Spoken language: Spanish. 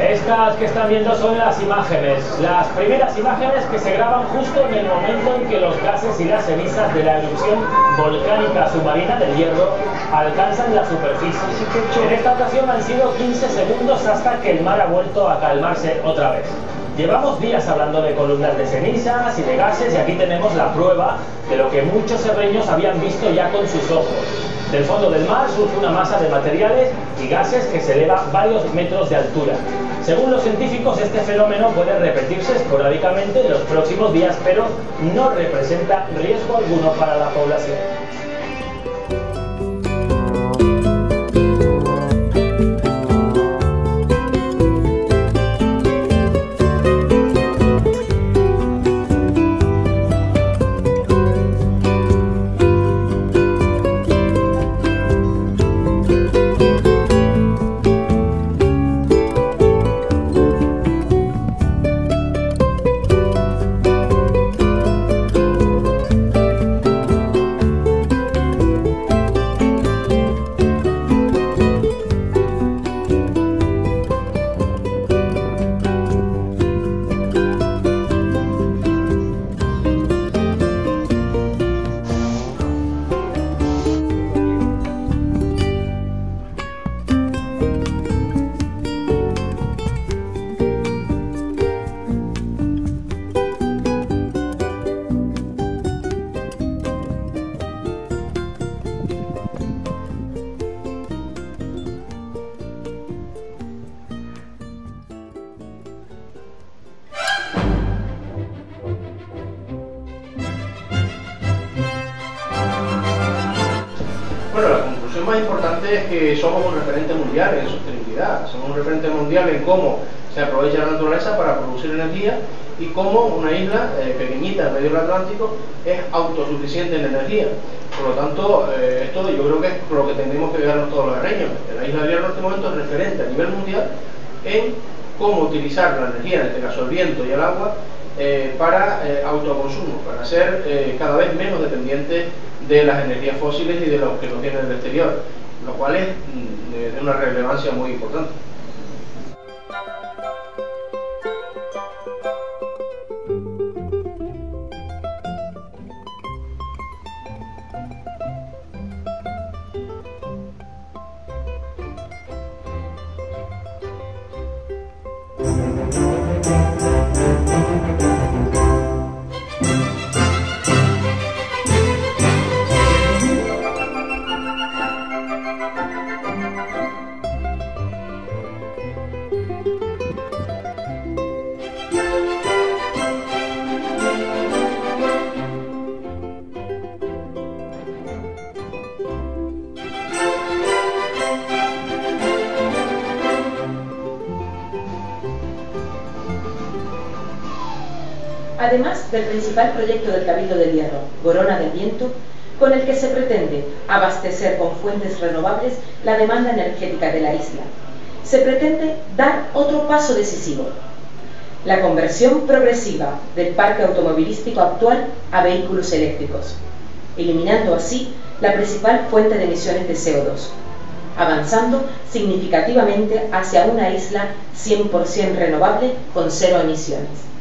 Estas que están viendo son las imágenes, las primeras imágenes que se graban justo en el momento en que los gases y las cenizas de la erupción volcánica submarina del Hierro alcanzan la superficie. En esta ocasión han sido 15 segundos hasta que el mar ha vuelto a calmarse otra vez. Llevamos días hablando de columnas de cenizas y de gases y aquí tenemos la prueba de lo que muchos serreños habían visto ya con sus ojos. Del fondo del mar surge una masa de materiales y gases que se eleva varios metros de altura. Según los científicos, este fenómeno puede repetirse esporádicamente en los próximos días, pero no representa riesgo alguno para la población. Más importante es que somos un referente mundial en sostenibilidad, somos un referente mundial en cómo se aprovecha la naturaleza para producir energía y cómo una isla eh, pequeñita en medio del Atlántico es autosuficiente en energía. Por lo tanto, eh, esto yo creo que es por lo que tenemos que quedarnos todos los herreños. La isla de Hierro en este momento es referente a nivel mundial en cómo utilizar la energía, en este caso el viento y el agua, eh, para autoconsumo, para ser cada vez menos dependientes de las energías fósiles y de los que nos vienen del exterior, lo cual es mm, de una relevancia muy importante. Además del principal proyecto del Cabildo del Hierro, Gorona del Viento, con el que se pretende abastecer con fuentes renovables la demanda energética de la isla. Se pretende dar otro paso decisivo, la conversión progresiva del parque automovilístico actual a vehículos eléctricos, eliminando así la principal fuente de emisiones de CO2, avanzando significativamente hacia una isla 100% renovable con cero emisiones.